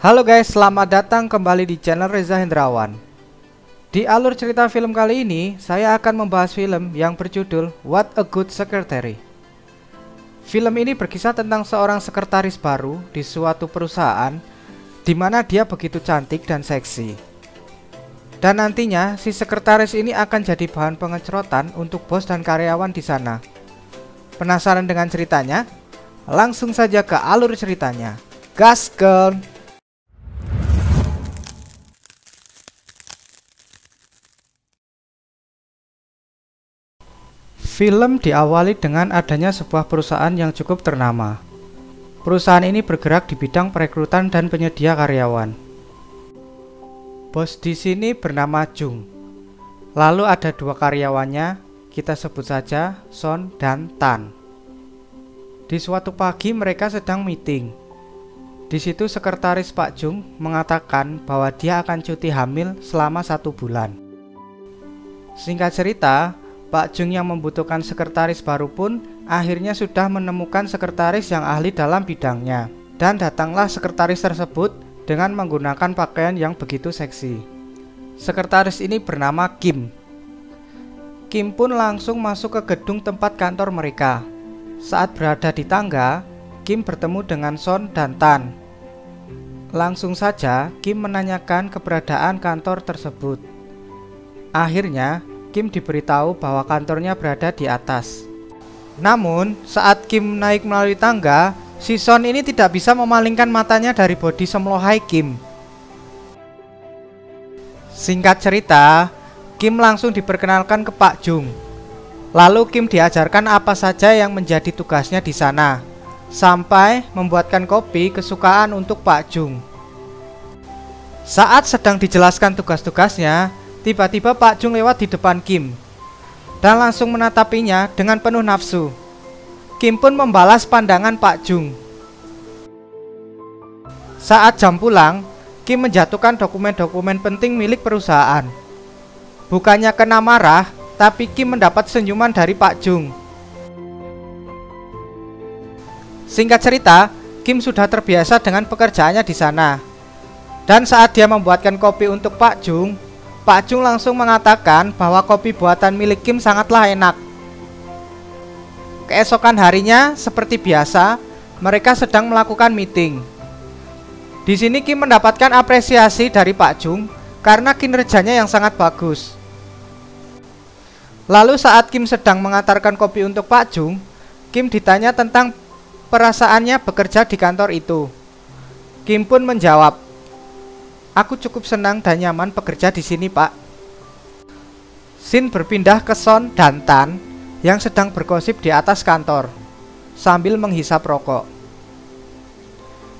Halo guys, selamat datang kembali di channel Reza Hendrawan. Di alur cerita film kali ini, saya akan membahas film yang berjudul What a Good Secretary. Film ini berkisah tentang seorang sekretaris baru di suatu perusahaan di mana dia begitu cantik dan seksi. Dan nantinya si sekretaris ini akan jadi bahan pengecerotan untuk bos dan karyawan di sana. Penasaran dengan ceritanya? Langsung saja ke alur ceritanya. Gasken! Film diawali dengan adanya sebuah perusahaan yang cukup ternama. Perusahaan ini bergerak di bidang perekrutan dan penyedia karyawan. Bos di sini bernama Jung. Lalu ada dua karyawannya, kita sebut saja Son dan Tan. Di suatu pagi mereka sedang meeting. Di situ sekretaris Pak Jung mengatakan bahwa dia akan cuti hamil selama satu bulan. Singkat cerita, Pak Jung yang membutuhkan sekretaris baru pun akhirnya sudah menemukan sekretaris yang ahli dalam bidangnya. Dan datanglah sekretaris tersebut dengan menggunakan pakaian yang begitu seksi. Sekretaris ini bernama Kim. Kim pun langsung masuk ke gedung tempat kantor mereka. Saat berada di tangga, Kim bertemu dengan Son dan Tan. Langsung saja Kim menanyakan keberadaan kantor tersebut. Akhirnya, Kim diberitahu bahwa kantornya berada di atas. Namun, saat Kim naik melalui tangga, si Son ini tidak bisa memalingkan matanya dari bodi semlohai Kim. Singkat cerita, Kim langsung diperkenalkan ke Pak Jung. Lalu Kim diajarkan apa saja yang menjadi tugasnya di sana, sampai membuatkan kopi kesukaan untuk Pak Jung. Saat sedang dijelaskan tugas-tugasnya, Tiba-tiba Pak Jung lewat di depan Kim dan langsung menatapinya dengan penuh nafsu. Kim pun membalas pandangan Pak Jung. Saat jam pulang, Kim menjatuhkan dokumen-dokumen penting milik perusahaan. Bukannya kena marah, tapi Kim mendapat senyuman dari Pak Jung. Singkat cerita, Kim sudah terbiasa dengan pekerjaannya di sana. Dan saat dia membuatkan kopi untuk Pak Jung, Pak Jung langsung mengatakan bahwa kopi buatan milik Kim sangatlah enak. Keesokan harinya, seperti biasa, mereka sedang melakukan meeting. Di sini Kim mendapatkan apresiasi dari Pak Jung karena kinerjanya yang sangat bagus. Lalu saat Kim sedang mengantarkan kopi untuk Pak Jung, Kim ditanya tentang perasaannya bekerja di kantor itu. Kim pun menjawab, Aku cukup senang dan nyaman bekerja di sini, Pak. Sin berpindah ke Son dan Tan yang sedang bergosip di atas kantor sambil menghisap rokok.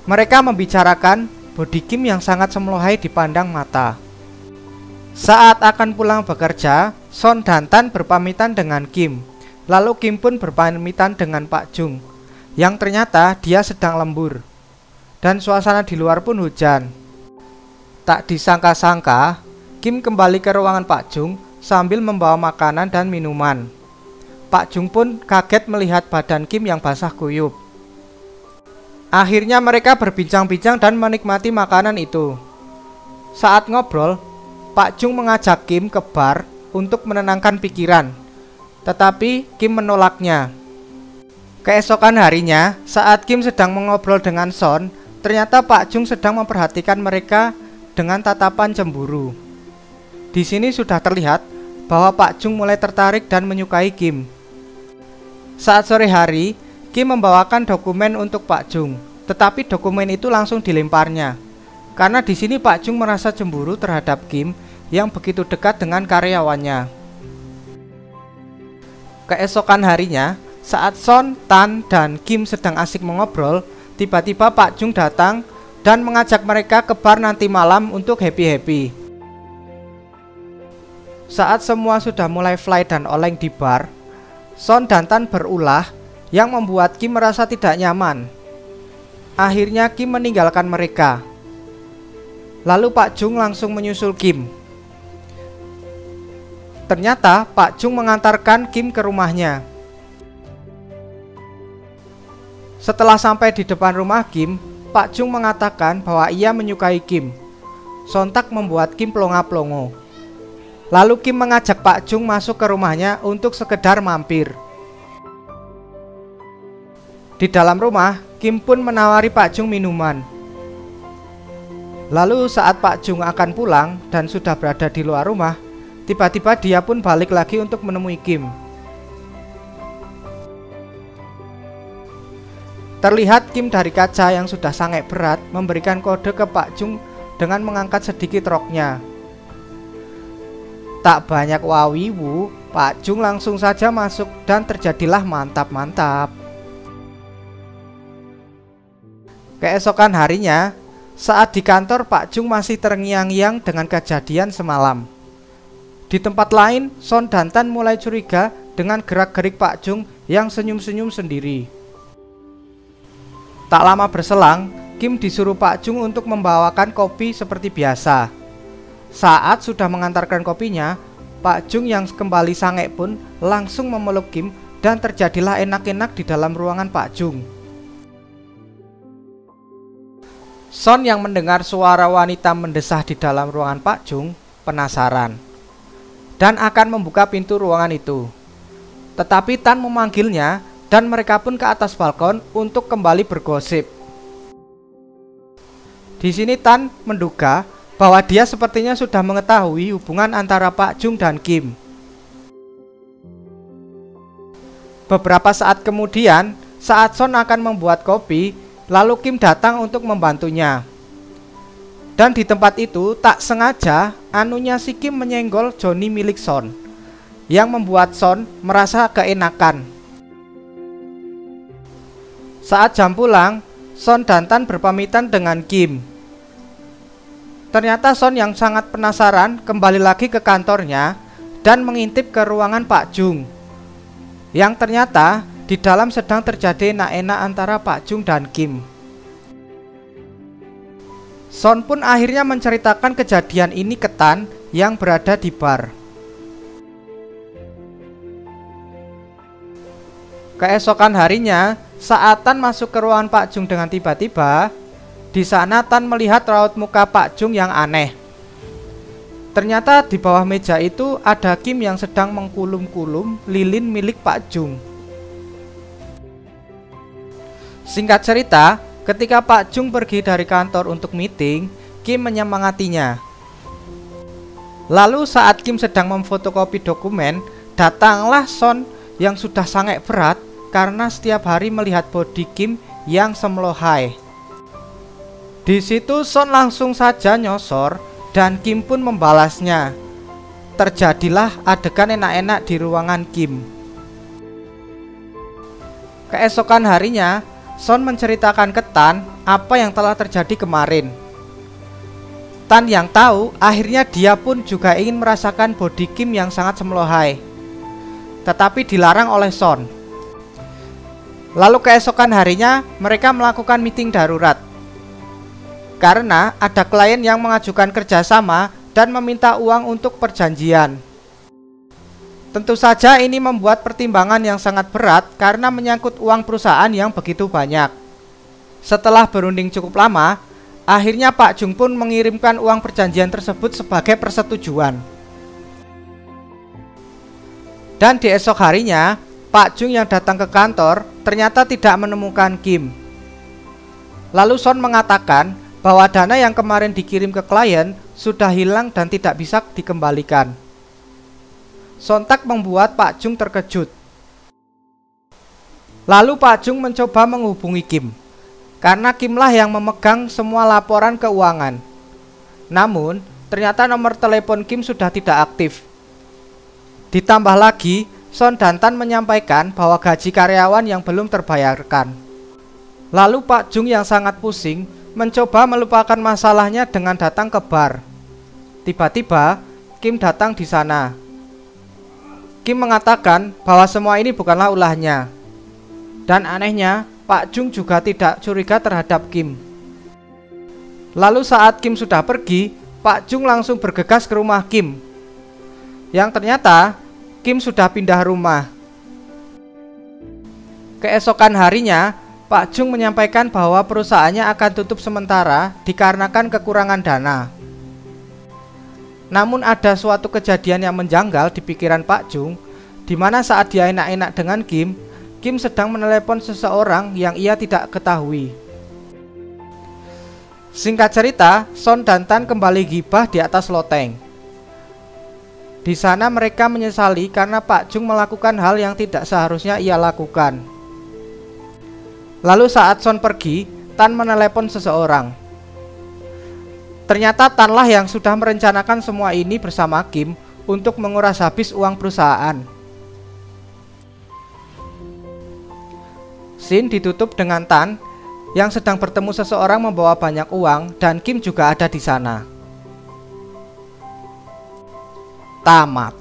Mereka membicarakan body Kim yang sangat semlohai dipandang mata. Saat akan pulang bekerja, Son dan Tan berpamitan dengan Kim. Lalu Kim pun berpamitan dengan Pak Jung, yang ternyata dia sedang lembur. Dan suasana di luar pun hujan. Tak disangka-sangka, Kim kembali ke ruangan Pak Jung sambil membawa makanan dan minuman. Pak Jung pun kaget melihat badan Kim yang basah kuyup. Akhirnya mereka berbincang-bincang dan menikmati makanan itu. Saat ngobrol, Pak Jung mengajak Kim ke bar untuk menenangkan pikiran. Tetapi Kim menolaknya. Keesokan harinya, saat Kim sedang mengobrol dengan Son, ternyata Pak Jung sedang memperhatikan mereka dengan tatapan cemburu. Di sini sudah terlihat bahwa Pak Jung mulai tertarik dan menyukai Kim. Saat sore hari, Kim membawakan dokumen untuk Pak Jung, tetapi dokumen itu langsung dilemparnya. Karena di sini Pak Jung merasa cemburu terhadap Kim yang begitu dekat dengan karyawannya. Keesokan harinya, saat Son, Tan, dan Kim sedang asik mengobrol, tiba-tiba Pak Jung datang dan mengajak mereka ke bar nanti malam untuk happy-happy. Saat semua sudah mulai fly dan oleng di bar, Son dan Tan berulah yang membuat Kim merasa tidak nyaman. Akhirnya Kim meninggalkan mereka. Lalu Pak Jung langsung menyusul Kim. Ternyata Pak Jung mengantarkan Kim ke rumahnya. Setelah sampai di depan rumah Kim, Pak Jung mengatakan bahwa ia menyukai Kim. Sontak membuat Kim plonga-plongo. Lalu Kim mengajak Pak Jung masuk ke rumahnya untuk sekedar mampir. Di dalam rumah, Kim pun menawari Pak Jung minuman. Lalu saat Pak Jung akan pulang dan sudah berada di luar rumah, tiba-tiba dia pun balik lagi untuk menemui Kim. Terlihat Kim dari kaca yang sudah sangat berat memberikan kode ke Pak Jung dengan mengangkat sedikit roknya. Tak banyak wawiwu, Pak Jung langsung saja masuk dan terjadilah mantap-mantap. Keesokan harinya, saat di kantor Pak Jung masih terngiang-ngiang dengan kejadian semalam. Di tempat lain, Son dan Tan mulai curiga dengan gerak-gerik Pak Jung yang senyum-senyum sendiri. Tak lama berselang, Kim disuruh Pak Jung untuk membawakan kopi seperti biasa. Saat sudah mengantarkan kopinya, Pak Jung yang kembali sange pun langsung memeluk Kim dan terjadilah enak-enak di dalam ruangan Pak Jung. Son yang mendengar suara wanita mendesah di dalam ruangan Pak Jung penasaran dan akan membuka pintu ruangan itu. Tetapi Tan memanggilnya dan mereka pun ke atas balkon untuk kembali bergosip. Di sini Tan menduga bahwa dia sepertinya sudah mengetahui hubungan antara Pak Jung dan Kim. Beberapa saat kemudian, saat Son akan membuat kopi, lalu Kim datang untuk membantunya. Dan di tempat itu tak sengaja anunya si Kim menyenggol Johnny milik Son yang membuat Son merasa keenakan. Saat jam pulang, Son dan Tan berpamitan dengan Kim. Ternyata Son yang sangat penasaran kembali lagi ke kantornya dan mengintip ke ruangan Pak Jung. Yang ternyata di dalam sedang terjadi enak-enak antara Pak Jung dan Kim. Son pun akhirnya menceritakan kejadian ini ke Tan yang berada di bar. Keesokan harinya, saat Tan masuk ke ruangan Pak Jung dengan tiba-tiba, di sana Tan melihat raut muka Pak Jung yang aneh. Ternyata di bawah meja itu ada Kim yang sedang mengkulum-kulum lilin milik Pak Jung. Singkat cerita, ketika Pak Jung pergi dari kantor untuk meeting, Kim menyemangatinya. Lalu saat Kim sedang memfotokopi dokumen, datanglah Son yang sudah sangat berat karena setiap hari melihat body Kim yang semlohai. Di situ Son langsung saja nyosor dan Kim pun membalasnya. Terjadilah adegan enak-enak di ruangan Kim. Keesokan harinya, Son menceritakan ke Tan apa yang telah terjadi kemarin. Tan yang tahu, akhirnya dia pun juga ingin merasakan body Kim yang sangat semlohai. Tetapi dilarang oleh Son. Lalu keesokan harinya, mereka melakukan meeting darurat karena ada klien yang mengajukan kerjasama dan meminta uang untuk perjanjian. Tentu saja ini membuat pertimbangan yang sangat berat karena menyangkut uang perusahaan yang begitu banyak. Setelah berunding cukup lama, akhirnya Pak Jung pun mengirimkan uang perjanjian tersebut sebagai persetujuan. Dan di esok harinya, Pak Jung yang datang ke kantor ternyata tidak menemukan Kim. Lalu Son mengatakan bahwa dana yang kemarin dikirim ke klien sudah hilang dan tidak bisa dikembalikan. Sontak membuat Pak Jung terkejut. Lalu Pak Jung mencoba menghubungi Kim, karena Kimlah yang memegang semua laporan keuangan. Namun, ternyata nomor telepon Kim sudah tidak aktif. Ditambah lagi, Son dan Tan menyampaikan bahwa gaji karyawan yang belum terbayarkan. Lalu Pak Jung yang sangat pusing mencoba melupakan masalahnya dengan datang ke bar. Tiba-tiba, Kim datang di sana. Kim mengatakan bahwa semua ini bukanlah ulahnya. Dan anehnya, Pak Jung juga tidak curiga terhadap Kim. Lalu saat Kim sudah pergi, Pak Jung langsung bergegas ke rumah Kim. Yang ternyata, Kim sudah pindah rumah. Keesokan harinya, Pak Jung menyampaikan bahwa perusahaannya akan tutup sementara dikarenakan kekurangan dana. Namun ada suatu kejadian yang menjanggal di pikiran Pak Jung, di mana saat dia enak-enak dengan Kim, Kim sedang menelepon seseorang yang ia tidak ketahui. Singkat cerita, Son dan Tan kembali gibah di atas loteng. Di sana mereka menyesali karena Pak Jung melakukan hal yang tidak seharusnya ia lakukan. Lalu saat Son pergi, Tan menelepon seseorang. Ternyata Tanlah yang sudah merencanakan semua ini bersama Kim untuk menguras habis uang perusahaan. Scene ditutup dengan Tan yang sedang bertemu seseorang membawa banyak uang dan Kim juga ada di sana. Tamat.